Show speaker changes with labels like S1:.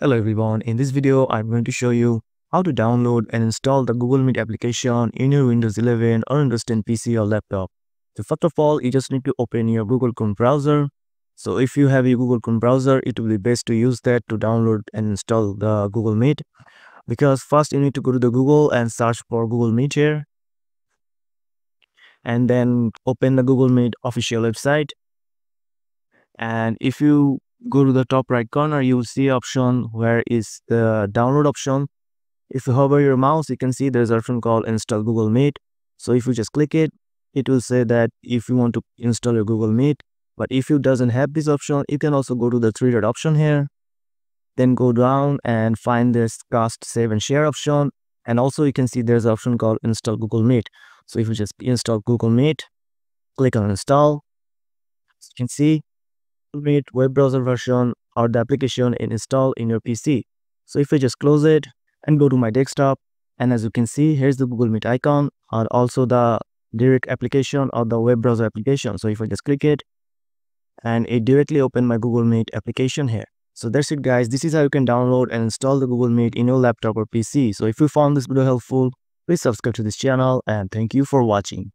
S1: Hello everyone, in this video I'm going to show you how to download and install the Google Meet application in your Windows 11 or Windows 10 PC or laptop. So first of all, you just need to open your Google Chrome browser. So if you have a Google Chrome browser, it will be best to use that to download and install the Google Meet. Because first you need to go to the Google and search for Google Meet here. And then open the Google Meet official website. And if you go to the top right corner you will see option where is the download option. If you hover your mouse you can see there's option called install google meet. So if you just click it it will say that if you want to install your google meet but if you doesn't have this option you can also go to the three dot option here. Then go down and find this cast save and share option. And also you can see there's an option called install google meet. So if you just install google meet click on install. As you can see Meet web browser version or the application is installed in your PC. So if I just close it and go to my desktop and as you can see here's the Google Meet icon or also the direct application or the web browser application. So if I just click it and it directly open my Google Meet application here. So that's it guys. This is how you can download and install the Google Meet in your laptop or PC. So if you found this video helpful, please subscribe to this channel and thank you for watching.